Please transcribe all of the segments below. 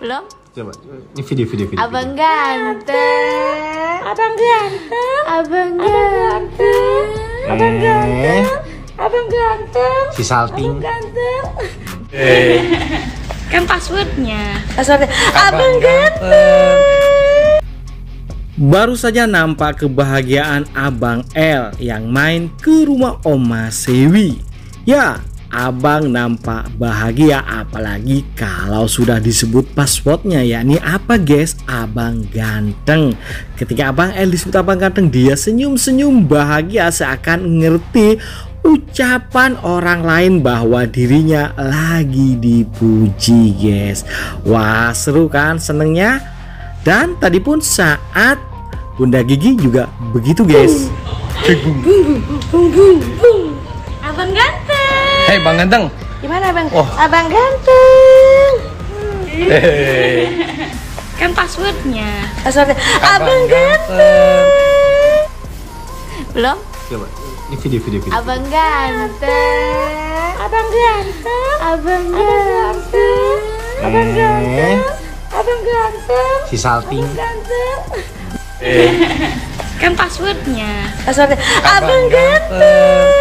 Belum? Coba, ini video video video. Abang ganteng. Abang ganteng, Abang ganteng. abang Eh, ganteng, abang ganteng, si salting. ganteng. Kan passwordnya. Passwordnya abang ganteng. Baru saja nampak kebahagiaan Abang L yang main ke rumah Oma Sewi. Ya, Abang nampak bahagia apalagi kalau sudah disebut passwordnya yakni apa guys? Abang ganteng. Ketika Abang L disebut Abang ganteng dia senyum-senyum bahagia seakan ngerti ucapan orang lain bahwa dirinya lagi dipuji guys. Wah seru kan senengnya? Dan tadi pun saat Bunda Gigi juga begitu guys. Abang ganteng. Hei Bang Ganteng. Gimana abang? Oh. Abang ganteng. Hei. Kan passwordnya. Passwordnya abang ganteng. Belum? Coba, ini video video video. Abang ganteng. Abang ganteng, Abang ganteng. abang Eh, ganteng, abang ganteng, si salting. ganteng. Kan passwordnya. Passwordnya abang ganteng.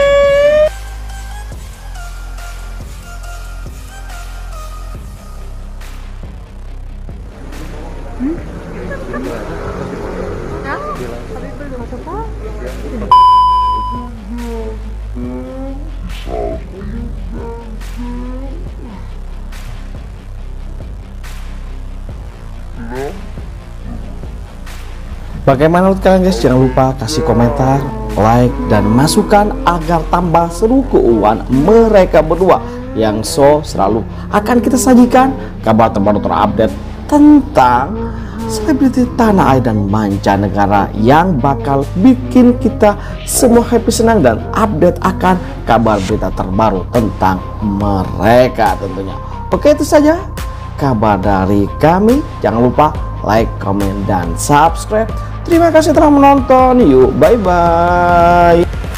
Bagaimana menurut kalian guys? Jangan lupa kasih komentar, like, dan masukan agar tambah seru keuangan mereka berdua yang so selalu akan kita sajikan kabar terbaru terupdate tentang selebriti tanah air dan mancanegara yang bakal bikin kita semua happy senang dan update akan kabar berita terbaru tentang mereka tentunya. Oke itu saja kabar dari kami. Jangan lupa like, comment, dan subscribe. Terima kasih telah menonton. Yuk, bye-bye.